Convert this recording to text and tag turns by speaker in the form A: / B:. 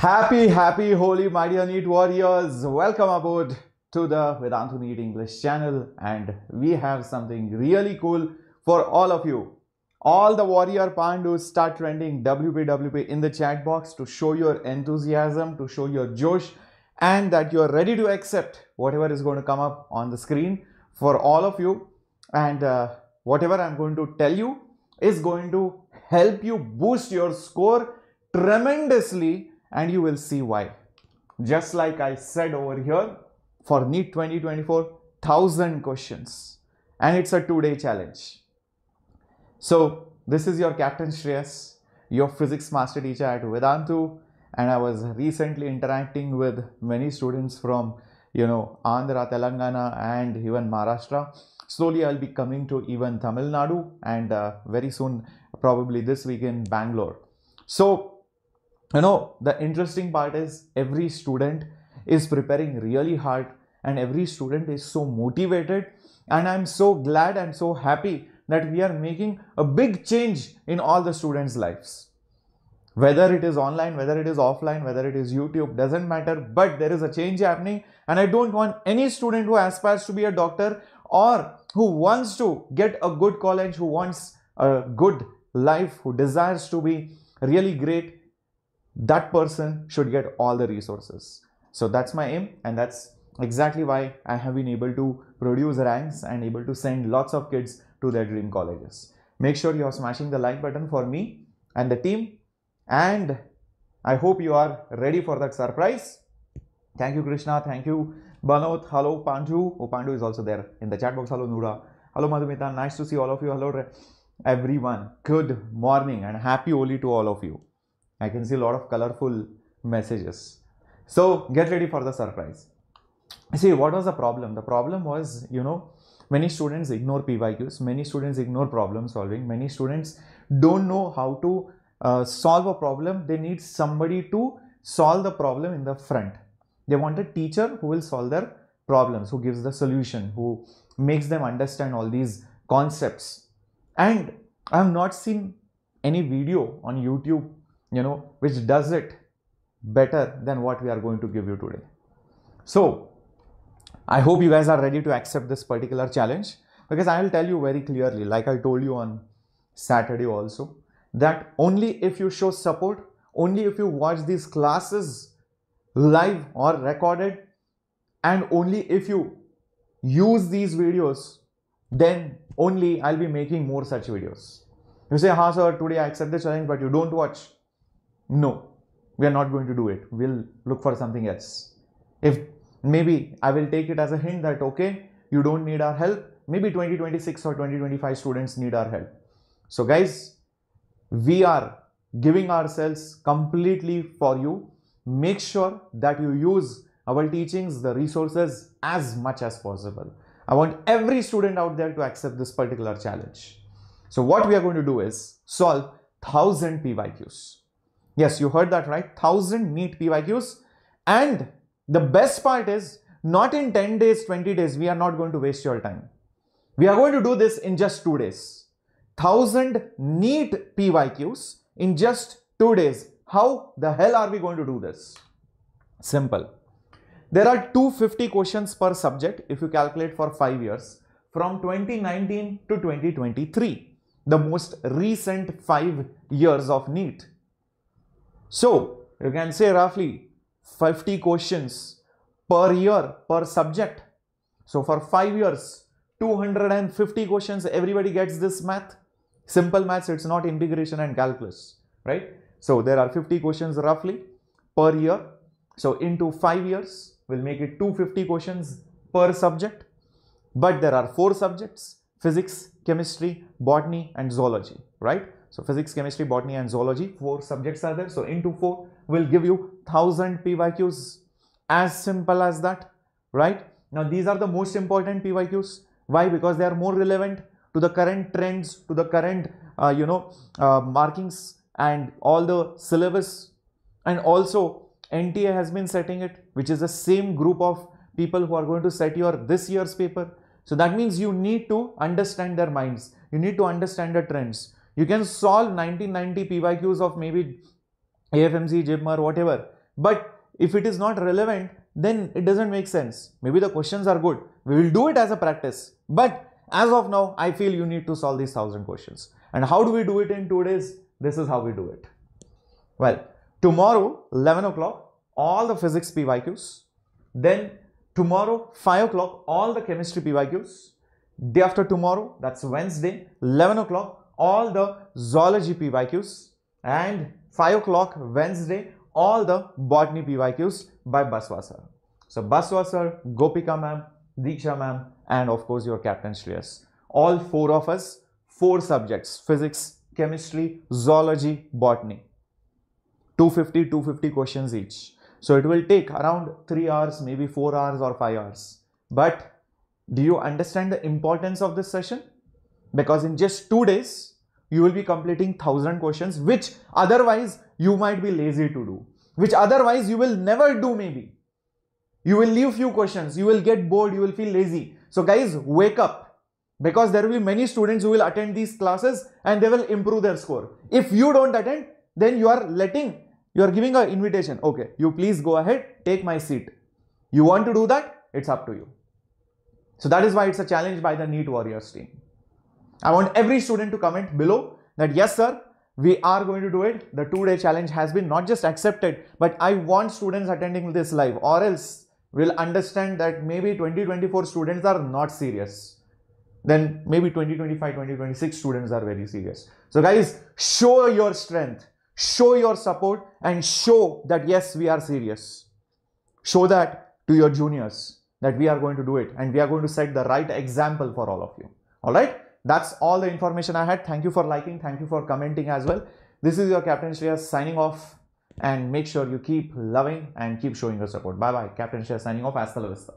A: Happy, happy, Holi, my dear NEET warriors. Welcome aboard to the Vedantu NEET English channel. And we have something really cool for all of you. All the warrior pandus start trending WPWP in the chat box to show your enthusiasm, to show your josh, and that you're ready to accept whatever is going to come up on the screen for all of you. And uh, whatever I'm going to tell you is going to help you boost your score tremendously and you will see why. Just like I said over here, for NEET 2024, 1000 questions and it's a two day challenge. So, this is your Captain Shreyas, your physics master teacher at Vedantu, and I was recently interacting with many students from you know Andhra, Telangana, and even Maharashtra. Slowly, I'll be coming to even Tamil Nadu, and uh, very soon, probably this week in Bangalore. So, you know the interesting part is every student is preparing really hard and every student is so motivated. And i'm so glad and so happy that we are making a big change in all the students lives. Whether it is online whether it is offline whether it is youtube doesn't matter. But there is a change happening. And i don't want any student who aspires to be a doctor or who wants to get a good college who wants a good life who desires to be really great that person should get all the resources. So that's my aim and that's exactly why I have been able to produce ranks and able to send lots of kids to their dream colleges. Make sure you are smashing the like button for me and the team and I hope you are ready for that surprise. Thank you Krishna, thank you Banot, hello Panju, oh Pandu is also there in the chat box, hello Nura, hello Madhumita, nice to see all of you, hello everyone, good morning and happy Holi to all of you. I can see a lot of colorful messages. So get ready for the surprise. See, what was the problem? The problem was, you know, many students ignore PYQs, many students ignore problem solving, many students don't know how to uh, solve a problem. They need somebody to solve the problem in the front. They want a teacher who will solve their problems, who gives the solution, who makes them understand all these concepts. And I have not seen any video on YouTube you know which does it better than what we are going to give you today. So i hope you guys are ready to accept this particular challenge because i will tell you very clearly like i told you on saturday also that only if you show support only if you watch these classes live or recorded and only if you use these videos then only i'll be making more such videos. You say ha sir today i accept the challenge but you don't watch no, we are not going to do it. We'll look for something else. If maybe I will take it as a hint that okay, you don't need our help. Maybe 2026 or 2025 students need our help. So, guys, we are giving ourselves completely for you. Make sure that you use our teachings, the resources as much as possible. I want every student out there to accept this particular challenge. So, what we are going to do is solve 1000 PYQs. Yes, you heard that right. 1000 NEET PYQs. And the best part is not in 10 days, 20 days, we are not going to waste your time. We are going to do this in just two days. 1000 NEET PYQs in just two days. How the hell are we going to do this? Simple. There are 250 questions per subject if you calculate for 5 years from 2019 to 2023, the most recent 5 years of NEET. So you can say roughly 50 questions per year per subject. So for 5 years, 250 questions, everybody gets this math. Simple maths, it's not integration and calculus, right? So there are 50 questions roughly per year. So into 5 years, we'll make it 250 questions per subject. But there are 4 subjects, physics, chemistry, botany and zoology, right? So physics, chemistry, botany and zoology, four subjects are there. So into four will give you 1000 PYQs as simple as that, right? Now these are the most important PYQs. Why? Because they are more relevant to the current trends, to the current, uh, you know, uh, markings and all the syllabus. And also NTA has been setting it, which is the same group of people who are going to set your this year's paper. So that means you need to understand their minds. You need to understand the trends. You can solve 1990 PYQs of maybe AFMC, JIPMER, whatever. but if it is not relevant, then it doesn't make sense. Maybe the questions are good. We will do it as a practice. But as of now, I feel you need to solve these thousand questions. And how do we do it in two days? This is how we do it. Well, tomorrow, 11 o'clock, all the physics PYQs. Then tomorrow, 5 o'clock, all the chemistry PYQs. Day after tomorrow, that's Wednesday, 11 o'clock, all the zoology PYQs. And 5 o'clock, Wednesday, all the botany PYQs by Baswa sir. So Baswa sir, Gopika ma'am, Diksha ma'am, and of course your captain Shreyas. All four of us, four subjects, physics, chemistry, zoology, botany. 250, 250 questions each. So it will take around 3 hours, maybe 4 hours or 5 hours. But do you understand the importance of this session? Because in just 2 days, you will be completing 1000 questions which otherwise you might be lazy to do, which otherwise you will never do maybe. You will leave few questions, you will get bored, you will feel lazy. So guys, wake up because there will be many students who will attend these classes and they will improve their score. If you don't attend, then you are letting, you are giving an invitation. Okay, you please go ahead, take my seat. You want to do that? It's up to you. So that is why it's a challenge by the NEET Warriors team. I want every student to comment below that yes sir, we are going to do it. The two day challenge has been not just accepted, but I want students attending this live or else we'll understand that maybe 2024 students are not serious. Then maybe 2025, 2026 students are very serious. So guys, show your strength, show your support and show that yes, we are serious. Show that to your juniors that we are going to do it and we are going to set the right example for all of you. All right that's all the information I had. Thank you for liking. Thank you for commenting as well. This is your Captain Shreyas signing off and make sure you keep loving and keep showing your support. Bye bye. Captain Shreyas signing off. Hasta la vista.